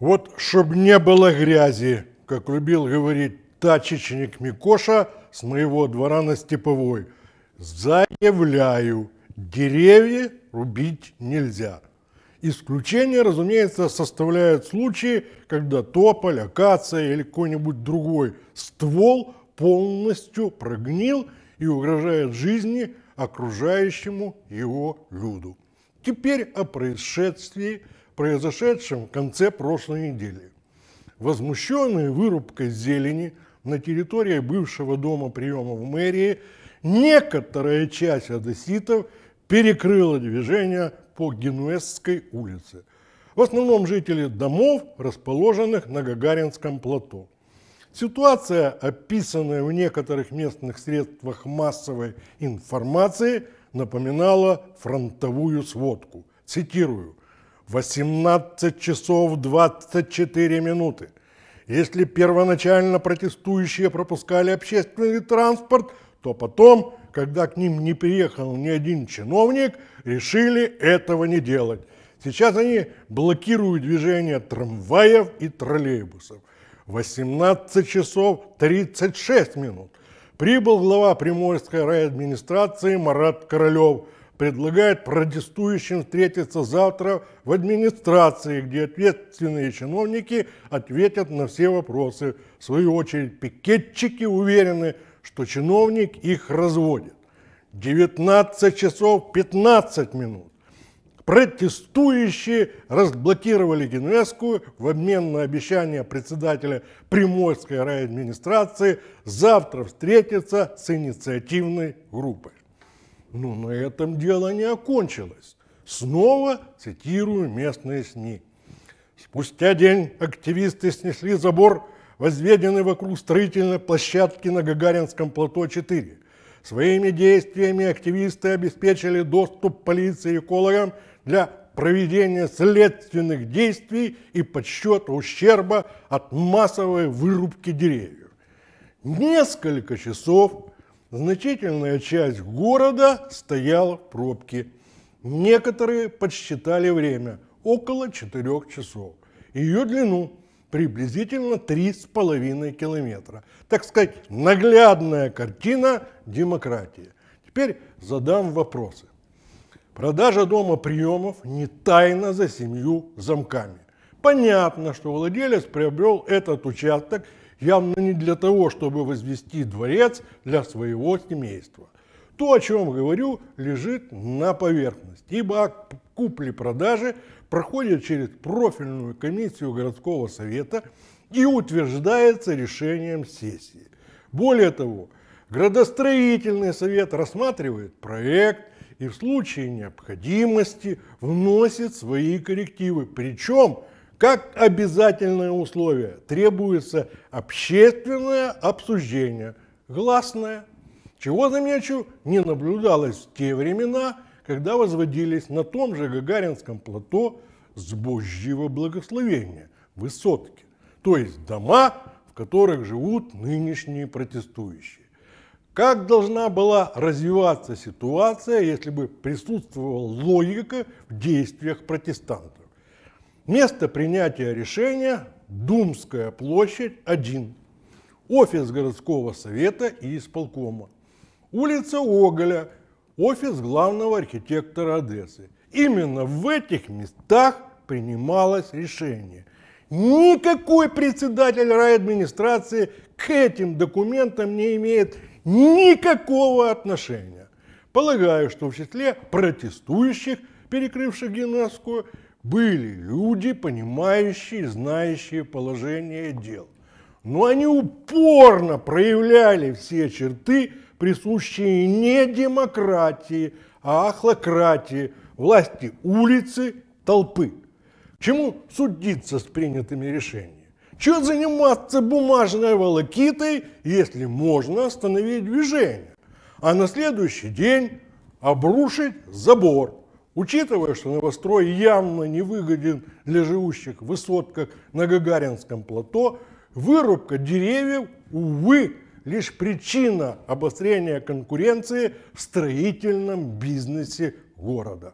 Вот чтоб не было грязи, как любил говорить тачечник Микоша с моего двора на Степовой, заявляю, деревья рубить нельзя. Исключение, разумеется, составляют случаи, когда тополь, акация или какой-нибудь другой ствол полностью прогнил и угрожает жизни окружающему его люду. Теперь о происшествии, произошедшем в конце прошлой недели. Возмущенные вырубкой зелени на территории бывшего дома приема в мэрии, некоторая часть одесситов перекрыла движение по Генуэзской улице. В основном жители домов, расположенных на Гагаринском плато. Ситуация, описанная в некоторых местных средствах массовой информации, напоминала фронтовую сводку. Цитирую. 18 часов 24 минуты. Если первоначально протестующие пропускали общественный транспорт, то потом, когда к ним не приехал ни один чиновник, решили этого не делать. Сейчас они блокируют движение трамваев и троллейбусов. 18 часов 36 минут. Прибыл глава Приморской райадминистрации Марат Королев. Предлагает протестующим встретиться завтра в администрации, где ответственные чиновники ответят на все вопросы. В свою очередь пикетчики уверены, что чиновник их разводит. 19 часов 15 минут. Протестующие разблокировали Генуэзскую в обмен на обещание председателя Приморской райадминистрации завтра встретиться с инициативной группой. Но на этом дело не окончилось. Снова цитирую местные СМИ. Спустя день активисты снесли забор, возведенный вокруг строительной площадки на Гагаринском плато 4. Своими действиями активисты обеспечили доступ полиции и экологам для проведения следственных действий и подсчета ущерба от массовой вырубки деревьев. Несколько часов значительная часть города стояла в пробке. Некоторые подсчитали время – около 4 часов. Ее длину – приблизительно 3,5 километра. Так сказать, наглядная картина демократии. Теперь задам вопросы. Продажа дома приемов не тайна за семью замками. Понятно, что владелец приобрел этот участок явно не для того, чтобы возвести дворец для своего семейства. То, о чем говорю, лежит на поверхности, ибо купли-продажи проходит через профильную комиссию городского совета и утверждается решением сессии. Более того, градостроительный совет рассматривает проект, и в случае необходимости вносит свои коррективы. Причем, как обязательное условие, требуется общественное обсуждение, гласное, чего, замечу, не наблюдалось в те времена, когда возводились на том же Гагаринском плато с Божьего благословения высотки, то есть дома, в которых живут нынешние протестующие. Как должна была развиваться ситуация, если бы присутствовала логика в действиях протестантов? Место принятия решения – Думская площадь 1, офис городского совета и исполкома, улица Оголя, офис главного архитектора Одессы. Именно в этих местах принималось решение. Никакой председатель райадминистрации к этим документам не имеет никакого отношения. Полагаю, что в числе протестующих, перекрывших Генуэзскую, были люди, понимающие, знающие положение дел. Но они упорно проявляли все черты, присущие не демократии, а ахлократии, власти улицы, толпы. Чему судиться с принятыми решениями? Чего заниматься бумажной волокитой, если можно остановить движение? А на следующий день обрушить забор. Учитывая, что новострой явно не выгоден для живущих в высотках на Гагаринском плато, вырубка деревьев, увы, лишь причина обострения конкуренции в строительном бизнесе города.